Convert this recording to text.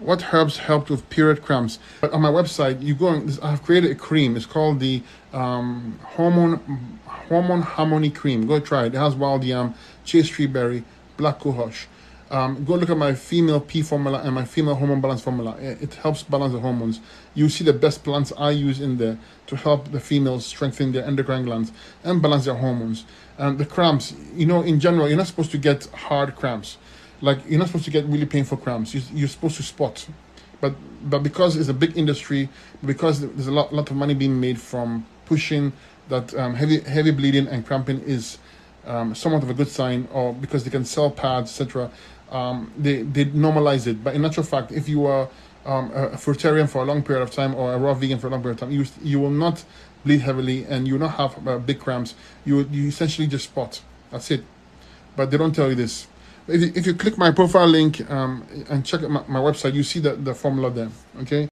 what herbs helped with period cramps. But on my website, you go and I've created a cream. It's called the um, hormone hormone harmony cream. Go try it. It has wild yam, chaste tree berry, black cohosh. Um, go look at my female P formula and my female hormone balance formula. It, helps balance the hormones. You see the best plants I use in there to help the females strengthen their endocrine glands and balance their hormones. And the cramps, you know, in general, you're not supposed to get hard cramps. Like you're not supposed to get really painful cramps. You, are supposed to spot. But but because it's a big industry, because there's a lot lot of money being made from pushing that um, heavy heavy bleeding and cramping is um, somewhat of a good sign, or because they can sell pads, etc um, they, they normalize it. But in actual fact, if you are um, a fruitarian for a long period of time or a raw vegan for a long period of time, you, you will not bleed heavily and you will not have uh, big cramps. You, you essentially just spot. That's it. But they don't tell you this. If you, if you click my profile link um, and check my, my website, you see the, the formula there. Okay.